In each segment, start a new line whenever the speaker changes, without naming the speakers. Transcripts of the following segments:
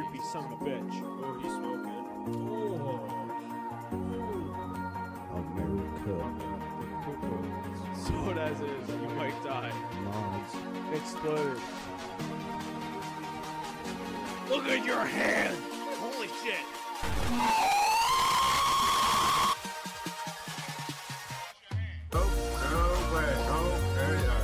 creepy son of a bitch.
Oh, he's smoking. Oh.
America.
So it as is, you might die.
Mods.
Explode. Look at your hand! Holy shit!
Oh, no way. Oh,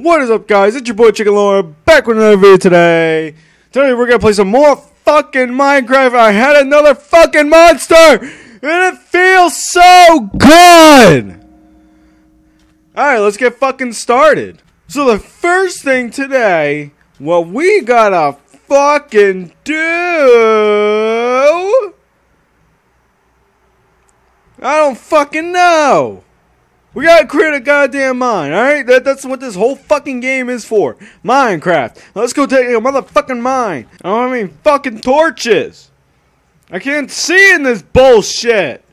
What is up, guys? It's your boy Chicken Lord back with another video today. Today we're gonna play some more fucking Minecraft. I had another fucking monster, and it feels so good. All right, let's get fucking started. So the first thing today, what we gotta fucking do. I don't fucking know. We gotta create a goddamn mine, alright? That, that's what this whole fucking game is for. Minecraft. Let's go take a motherfucking mine. I mean, fucking torches. I can't see in this bullshit.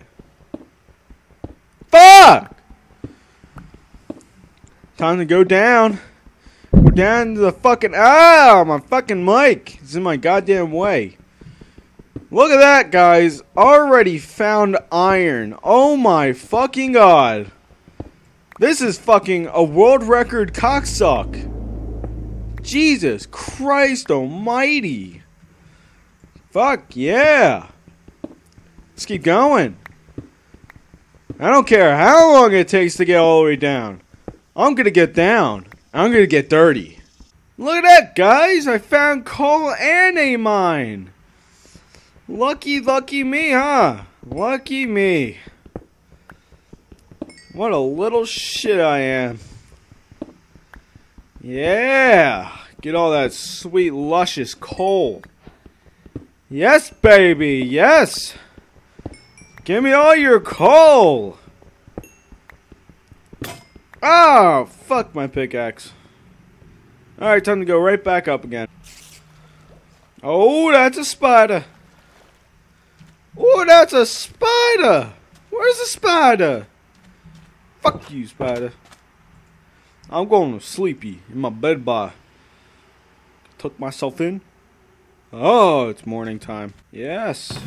Fuck! Time to go down. Go down to the fucking. Ah, my fucking mic. is in my goddamn way. Look at that, guys. Already found iron. Oh my fucking god. This is fucking a world record cocksuck. Jesus Christ almighty. Fuck yeah. Let's keep going. I don't care how long it takes to get all the way down. I'm gonna get down. I'm gonna get dirty. Look at that, guys. I found coal and a mine. Lucky, lucky me, huh? Lucky me. What a little shit I am. Yeah. Get all that sweet, luscious coal. Yes, baby. Yes. Give me all your coal. Oh, fuck my pickaxe. Alright, time to go right back up again. Oh, that's a spider. Oh, that's a spider. Where's the spider? Fuck you, spider. I'm going to sleepy in my bed by. Tuck myself in. Oh, it's morning time. Yes.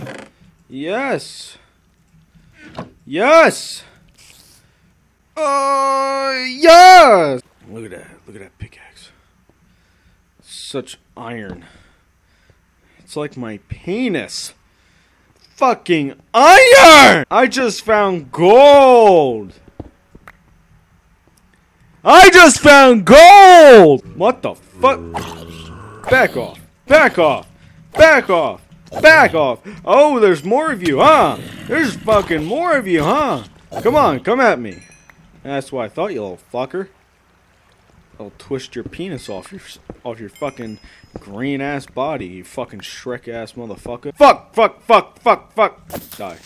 Yes. Yes. Uh, yes. Look at that. Look at that pickaxe. Such iron. It's like my penis. Fucking iron! I just found gold. I just found gold! What the fuck? Back off. Back off. Back off. Back off. Oh, there's more of you, huh? There's fucking more of you, huh? Come on, come at me. That's what I thought, you little fucker. I'll twist your penis off your off your fucking green ass body, you fucking Shrek ass motherfucker. Fuck, fuck, fuck, fuck, fuck. Die.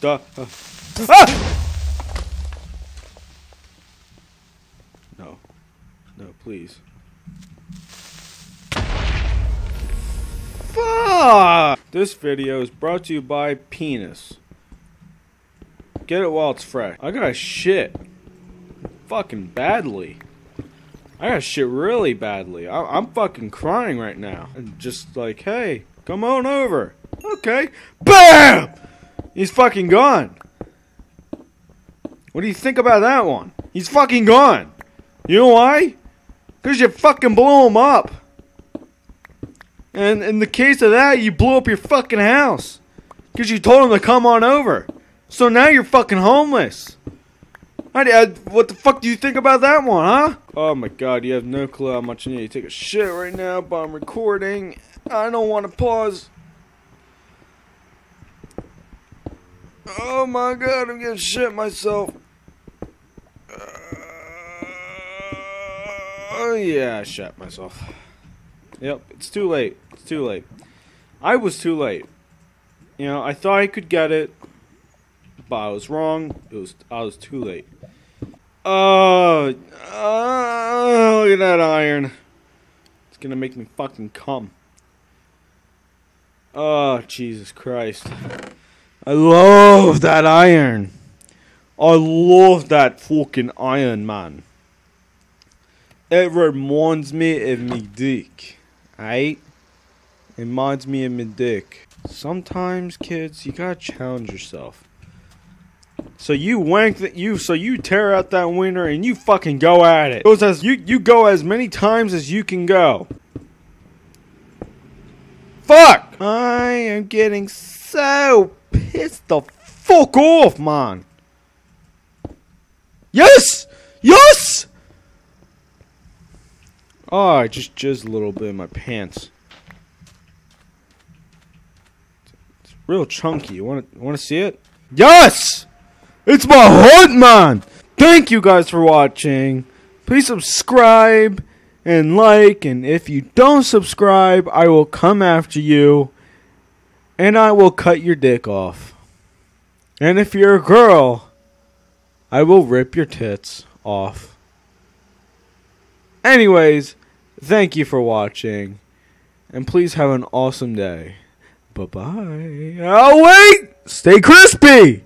Duh. Uh. Ah! No. No, please. Fuck! This video is brought to you by Penis. Get it while it's fresh. I got shit. Fucking badly. I got shit really badly. I- I'm fucking crying right now. And just like, hey, come on over. Okay. BAM! He's fucking gone. What do you think about that one? He's fucking gone. You know why? Because you fucking blew them up. And in the case of that, you blew up your fucking house. Because you told them to come on over. So now you're fucking homeless. I, I- uh, what the fuck do you think about that one, huh? Oh my god, you have no clue how much I need to take a shit right now, but I'm recording. I don't want to pause. Oh my god, I'm getting shit myself. Oh yeah, I shot myself. Yep, it's too late. It's too late. I was too late. You know, I thought I could get it, but I was wrong. It was I was too late. Oh, oh look at that iron. It's gonna make me fucking come. Oh, Jesus Christ. I love that iron. I love that fucking iron, man. It reminds me of me dick. Right? It reminds me of me dick. Sometimes, kids, you gotta challenge yourself. So you wank that you so you tear out that wiener and you fucking go at it. As you you go as many times as you can go. Fuck! I am getting so pissed the fuck off, man. Yes! Yes! Oh, I just jizzed a little bit in my pants. It's real chunky. You want to want to see it? Yes! It's my heart, man! Thank you guys for watching. Please subscribe and like, and if you don't subscribe, I will come after you and I will cut your dick off. And if you're a girl, I will rip your tits off. Anyways, thank you for watching, and please have an awesome day. Bye bye. Oh, wait! Stay crispy!